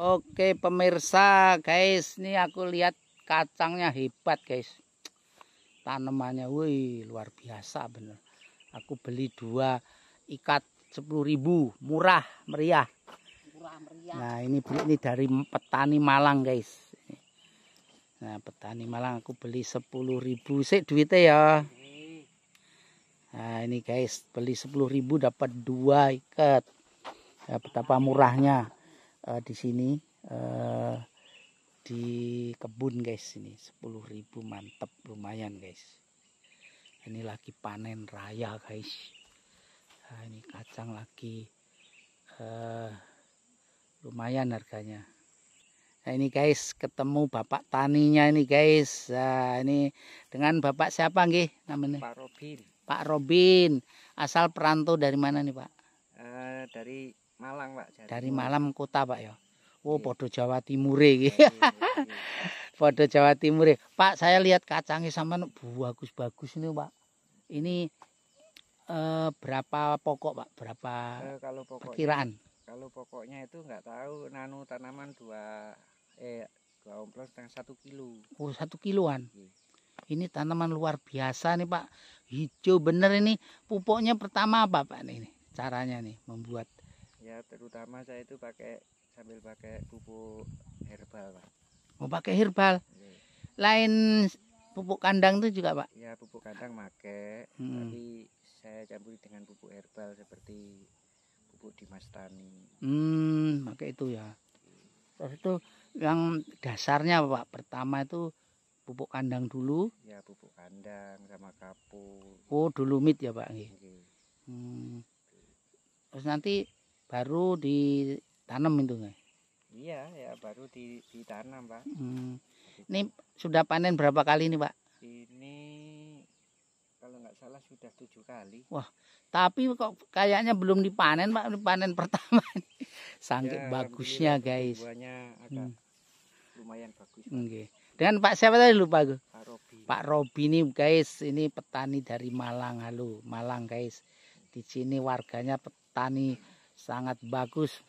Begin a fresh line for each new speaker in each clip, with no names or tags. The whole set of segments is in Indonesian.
Oke pemirsa guys, ini aku lihat kacangnya hebat guys. Tanamannya, wih luar biasa bener. Aku beli dua ikat sepuluh ribu, murah meriah.
Murah meriah.
Nah ini beli ini dari petani Malang guys. Nah petani Malang aku beli sepuluh ribu, sih duitnya ya. Nah ini guys beli sepuluh ribu dapat dua ikat. Ya, betapa murahnya uh, di sini uh, di kebun guys ini. 10.000 mantep lumayan guys. Ini lagi panen raya guys. Nah, ini kacang lagi uh, lumayan harganya. Nah ini guys ketemu bapak taninya ini guys. Nah ini dengan bapak siapa nggih namanya?
Pak Robin.
Pak Robin. Asal perantau dari mana nih Pak?
Uh, dari Malang Pak.
Dari, dari Malang kota Pak ya. Oh, iya. podo Jawa Timur iki.
Iya,
podo Jawa Timur. Pak, saya lihat kacangnya sama bagus-bagus ini Pak. Ini eh, berapa pokok Pak? Berapa
eh, kalau pokoknya,
perkiraan?
Kalau pokoknya itu nggak tahu nanu tanaman dua eh dua omplos setengah satu kilo.
Oh satu kiloan. Iya. Ini tanaman luar biasa nih Pak. Hijau bener ini. Pupuknya pertama apa Pak ini? Caranya nih membuat
ya terutama saya itu pakai sambil pakai pupuk herbal pak.
Mau oh, pakai herbal? Ya. lain pupuk kandang itu juga pak?
Ya pupuk kandang pakai hmm. tapi saya campuri dengan pupuk herbal seperti pupuk dimas tani
hmm pakai itu ya. Terus itu yang dasarnya pak pertama itu pupuk kandang dulu.
Ya pupuk kandang sama kapur.
Oh dulu mit ya pak hmm. terus nanti baru ditanam itu nggak?
Iya, ya baru ditanam pak.
Hmm. Ini sudah panen berapa kali ini pak?
Ini kalau nggak salah sudah tujuh kali.
Wah, tapi kok kayaknya belum dipanen pak, panen pertama. Sangkit ya, bagusnya guys.
Buahnya agak hmm. lumayan bagus.
Okay. Dengan Pak siapa tadi lupa gue?
Pak Robi.
Pak Robi ini guys, ini petani dari Malang, halo Malang guys. Di sini warganya petani sangat bagus.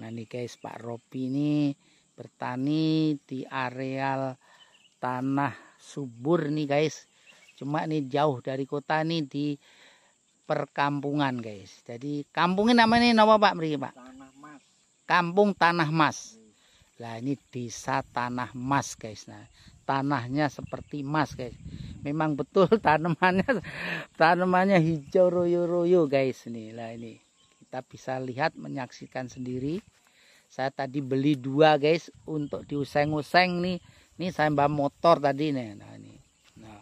Nah ini guys Pak Robi ini bertani di areal tanah subur nih guys. Cuma ini jauh dari kota nih di perkampungan guys. Jadi kampungnya namanya nama Pak? Beri Pak?
Tanah Mas.
Kampung Tanah Mas. Lah ini desa Tanah Mas guys. Nah tanahnya seperti emas guys. Memang betul tanamannya tanamannya hijau royo-royo guys ini lah ini kita bisa lihat menyaksikan sendiri. Saya tadi beli dua guys untuk diuseng-useng nih. Ini saya bawa motor tadi nih. Nah ini. Nah,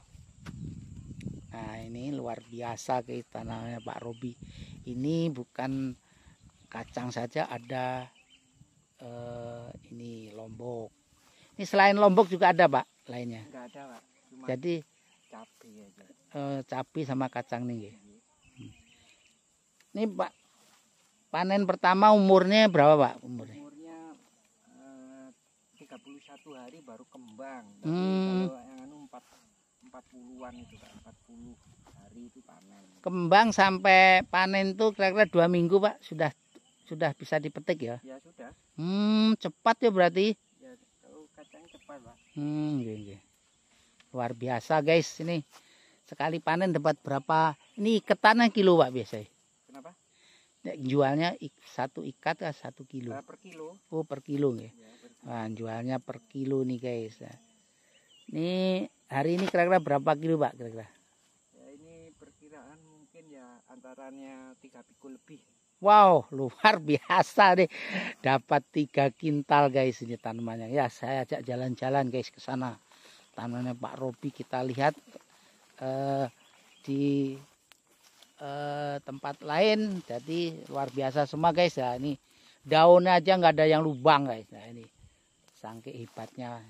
nah ini luar biasa guys tanahnya Pak Robi. Ini bukan kacang saja ada uh, ini lombok ini selain lombok juga ada Pak lainnya
Enggak ada Pak
Cuma jadi
cabai aja.
Uh, cabai sama kacang nih. Hmm. Ini Pak panen pertama umurnya berapa Pak umurnya?
Umurnya eh, tiga puluh satu hari baru kembang.
hmm.
Kalau yang anu empat empat puluhan itu Pak empat puluh hari itu panen.
Kembang sampai panen tuh kira-kira dua minggu Pak sudah sudah bisa dipetik ya?
Ya sudah.
Hmm cepat ya berarti?
Ya.
Hmm gini. Luar biasa guys ini. Sekali panen dapat berapa? Ini iketannya kilo Pak biasa.
Kenapa?
Ya, jualnya satu ikat kan satu kilo.
Uh, per kilo.
Oh per kilo ya. Nah, jualnya per kilo nih guys. Nah, ini hari ini kira-kira berapa kilo Pak kira-kira?
Ya ini perkiraan mungkin ya antaranya tiga pikul lebih.
Wow, luar biasa deh. Dapat tiga kintal guys ini tanamannya. Ya, saya ajak jalan-jalan guys ke sana. Tanahnya Pak Robi kita lihat eh, di eh, tempat lain. Jadi luar biasa semua guys. Ya ini daunnya aja nggak ada yang lubang guys. Nah ini sangke hebatnya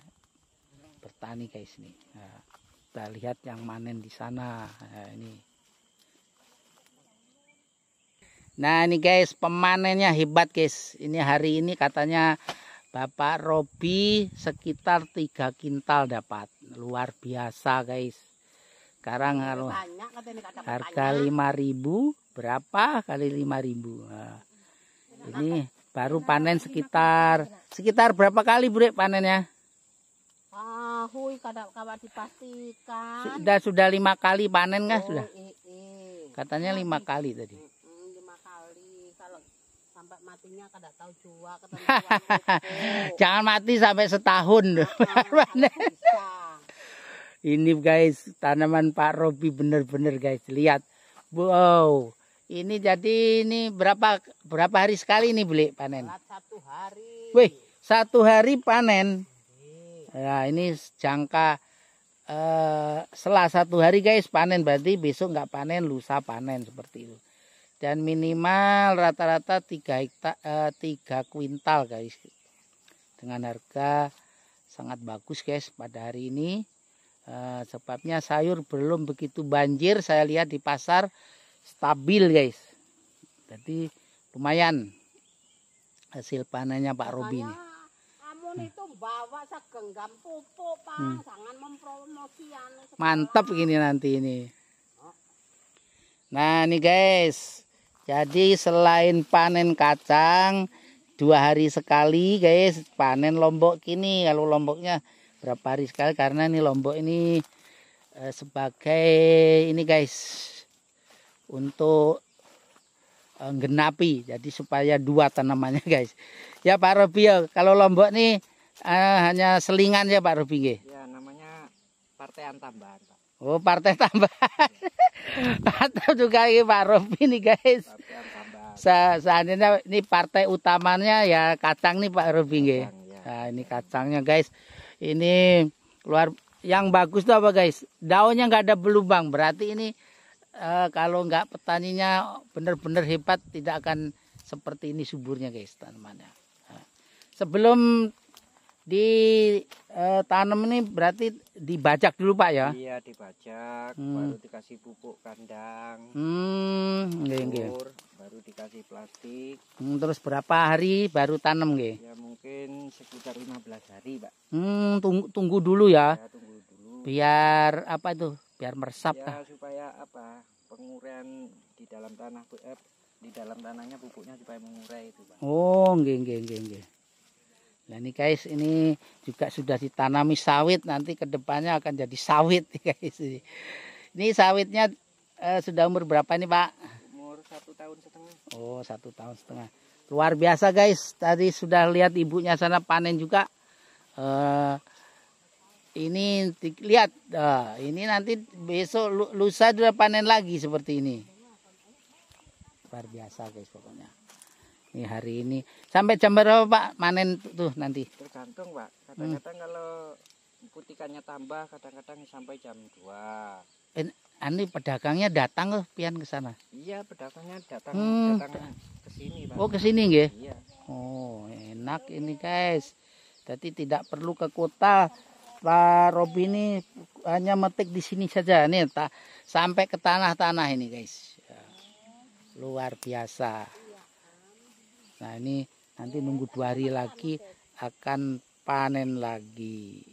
bertani guys ini. Nah, kita lihat yang manen di sana. Nah, ini nah ini guys pemanennya hebat guys ini hari ini katanya Bapak Robi sekitar tiga kintal dapat. Luar biasa guys. Sekarang kalau harga lima ribu berapa kali lima ribu? Nah, Ini baru panen sekitar sekitar berapa kali Bre panennya?
Ah, dipastikan.
Sudah sudah lima kali panen kah sudah? Katanya lima kali tadi.
Mm, lima kali. Kalau sampai matinya kada tahu jua
Jangan mati sampai setahun.
Bisa.
Ini guys, tanaman Pak Robi bener-bener guys. Lihat. Wow. Ini jadi ini berapa berapa hari sekali nih beli panen?
Satu hari.
Wih, satu hari panen. Ya, ini jangka eh setelah satu hari guys panen berarti besok nggak panen lusa panen seperti itu. Dan minimal rata-rata 3 hektar eh, 3 kuintal guys. Dengan harga sangat bagus guys pada hari ini. Eh, sebabnya sayur belum begitu banjir saya lihat di pasar stabil guys. Jadi lumayan hasil panennya Pak Robi ini.
makanya Amun itu bawa segenggam pupuk, Pak.
Hmm.
Jangan mempromosikan. segala.
Mantap gini nanti ini. Nah nih guys. Jadi selain panen kacang dua hari sekali guys. Panen lombok kini. Kalau lomboknya berapa hari sekali? Karena ini lombok ini eh, sebagai ini guys untuk eh, genapi jadi supaya dua tanamannya guys. Ya Pak Robi ya kalau lombok nih eh, hanya selingan ya Pak Robi?
Ya namanya partaian tambahan, Pak.
Oh partai tambahan. Atau juga ini Pak Robi nih guys. Sa seandainya ini partai utamanya ya kacang nih Pak Robi nggih.
Ya.
Nah ini kacangnya guys. Ini luar yang bagus tuh apa guys? Daunnya nggak ada belubang. Berarti ini eh, kalau nggak petaninya benar-benar hebat tidak akan seperti ini suburnya guys tanamannya. Nah, sebelum ditanam ini berarti dibajak dulu Pak ya?
Iya dibajak,
Hmm.
baru dikasih pupuk kandang,
Hmm,
bur, baru dikasih plastik.
Hmm, terus berapa hari baru tanam nggih?
Ya mungkin sekitar 15 hari, Pak.
Hmm, tunggu, tunggu dulu ya.
Ya tunggu dulu.
Biar apa itu? Biar meresap kah?
Ya supaya apa? Penguraian di dalam tanah eh, di dalam tanahnya pupuknya supaya mengurai itu, Pak.
Oh, nggih nggih nggih nggih. Nah ini guys, ini juga sudah ditanami sawit nanti ke depannya akan jadi sawit guys. Ini sawitnya eh, sudah umur berapa nih Pak?
Umur satu tahun setengah.
Oh satu tahun setengah. Luar biasa guys. Tadi sudah lihat ibunya sana panen juga. Eh, ini lihat. eh, ini nanti besok lu- lusa sudah panen lagi seperti ini. Luar biasa guys pokoknya. Ini hari ini sampai jam berapa Pak panen tuh nanti?
Tergantung, Pak. Kadang-kadang kalau putikannya tambah, kadang-kadang sampai jam 2.
Ani pedagangnya datang loh pian ke sana.
Iya, pedagangnya datang
Hmm.
datang ke sini, Pak.
Oh ke sini nggih.
Iya.
Oh, enak ini guys. Jadi tidak perlu ke kota. Pak Robi ini hanya metik di sini saja. Nih, ta- sampai ke tanah-tanah ini guys. Ya. Luar biasa. Nah ini nanti nunggu dua hari lagi akan panen lagi.